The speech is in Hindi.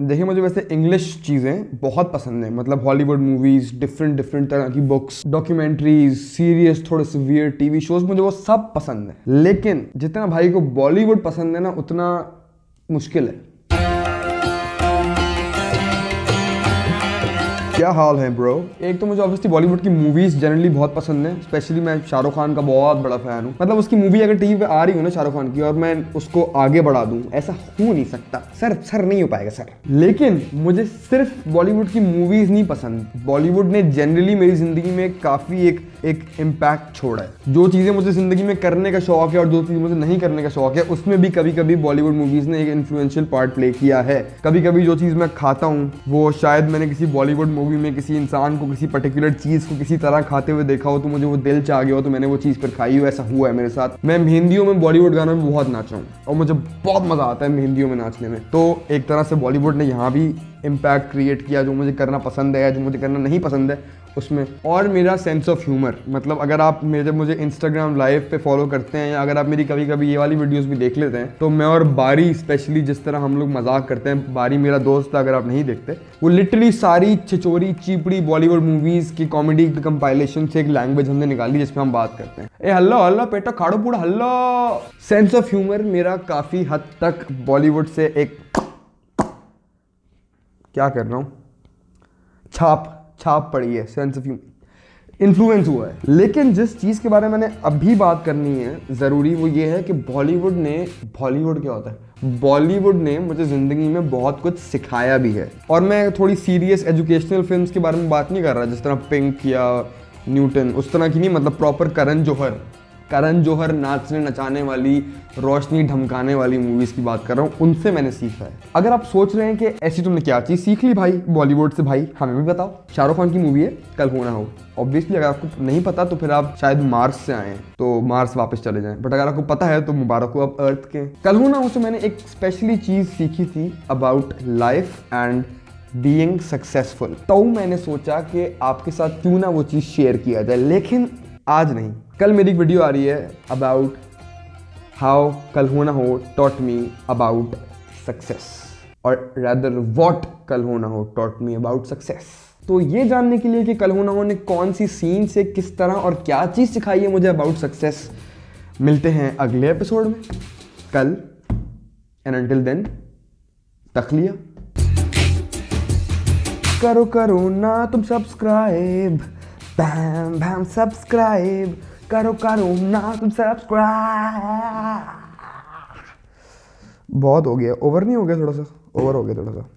देखिए मुझे वैसे इंग्लिश चीज़ें बहुत पसंद हैं। मतलब हॉलीवुड मूवीज़ डिफरेंट डिफरेंट तरह की बुक्स डॉक्यूमेंट्रीज सीरियस थोड़े से वियर टीवी शोज़ मुझे वो सब पसंद है। लेकिन जितना भाई को बॉलीवुड पसंद है ना, उतना मुश्किल है। क्या हाल है ब्रो एक तो मुझे ऑब्वियसली बॉलीवुड की मूवीज़ जनरली बहुत पसंद है स्पेशली मैं शाहरुख खान का बहुत बड़ा फ़ैन हूँ। मतलब उसकी मूवी अगर टीवी पे आ रही हो ना शाहरुख खान की, और मैं उसको आगे बढ़ा दूँ, ऐसा हो नहीं सकता। सर सर नहीं हो पाएगा, सर। लेकिन मुझे सिर्फ़ बॉलीवुड की मूवीज़ नहीं पसंद। बॉलीवुड ने जनरली मेरी ज़िंदगी में काफ़ी एक एक इम्पैक्ट छोड़ा है। जो चीज़ें मुझे ज़िंदगी में करने का शौक है और जो चीज़ें मुझे नहीं करने का शौक है, उसमें भी कभी कभी बॉलीवुड मूवीज़ ने एक इन्फ्लुएंशियल पार्ट प्ले किया है। कभी कभी जो चीज़ मैं खाता हूँ, वो शायद मैंने किसी बॉलीवुड मूवी में किसी इंसान को किसी पर्टिकुलर चीज़ को किसी तरह खाते हुए देखा हो तो मुझे वो दिल चाह गया हो तो मैंने वो चीज़ पर खाई हो, ऐसा हुआ है मेरे साथ। मैं मेहंदियों में बॉलीवुड गानों में बहुत नाचा हूँ और मुझे बहुत मज़ा आता है मेहंदियों में नाचने में। तो एक तरह से बॉलीवुड ने यहाँ भी इम्पैक्ट क्रिएट किया जो मुझे करना पसंद है या जो मुझे करना नहीं पसंद है। उसमें। और मेरा सेंस ऑफ़ ह्यूमर मतलब अगर आप मेरे मुझे इंस्टाग्राम लाइव पे फॉलो करते हैं या अगर आप मेरी कभी कभी ये वाली वीडियोस भी देख लेते हैं तो मैं और बारी स्पेशली जिस तरह हम लोग मज़ाक करते हैं, बारी मेरा दोस्त अगर आप नहीं देखते, वो लिटरली सारी छिचोरी चीपड़ी बॉलीवुड मूवीज़ की कॉमेडी की कंपाइलेशन से एक लैंग्वेज हमने निकाली जिसमें हम बात करते हैं। ए, हल्लो हल्लो, पेटो खाड़ो पूड़ा, हल्लो! सेंस ऑफ़ ह्यूमर मेरा काफ़ी हद तक बॉलीवुड से एक क्या कर रहा हूँ? छाप। छाप पड़ी है सेंस ऑफ़ इन्फ्लुएंस हुआ है. लेकिन जिस चीज़ के बारे में मैंने अभी बात करनी है, ज़रूरी वो ये है कि बॉलीवुड ने बॉलीवुड क्या होता है? बॉलीवुड ने मुझे ज़िंदगी में बहुत कुछ सिखाया भी है. और मैं थोड़ी सीरियस एजुकेशनल फ़िल्म के बारे में बात नहीं कर रहा, जिस तरह पिंक या न्यूटन उस तरह की नहीं मतलब प्रॉपर करण जौहर. करण जौहर नाचने नचाने वाली, रोशनी ढमकाने वाली मूवीज़ की बात कर रहा हूँ, उनसे मैंने सीखा है। अगर आप सोच रहे हैं कि ऐसी तुमने क्या चीज़ सीख ली भाई, बॉलीवुड से भाई, हमें भी बताओ। शाहरुख खान की मूवी है, कल होना हो। ऑब्वियसली अगर आपको नहीं पता तो फिर आप शायद मार्स से आए तो मार्स वापस चले जाएँ। बट अगर आपको पता है तो मुबारक हो अब अर्थ के। कल होना हो से मैंने एक स्पेशली चीज़ सीखी थी about life and being successful तो मैंने सोचा कि आपके साथ क्यों ना वो चीज़ शेयर किया जाए, लेकिन आज नहीं, कल मेरी एक वीडियो आ रही है about how could no one have taught me about success और rather what could no one have taught me about success तो ये जानने के लिए कि कल होना हो ने कौन सी सीन से किस तरह और क्या चीज़ सिखाई है मुझे अबाउट सक्सेस मिलते हैं अगले एपिसोड में. कल एंड अंटिल देन तखलिया. करो करो ना तुम सब्सक्राइब बैम बैम सब्सक्राइब करो करो, ना तुम सब्सक्राइब बहुत हो गया. ओवर नहीं हो गया थोड़ा सा? ओवर हो गया थोड़ा सा.